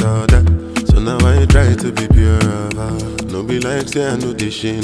all that. So now I try to be pure of heart. No be like say I know this shit.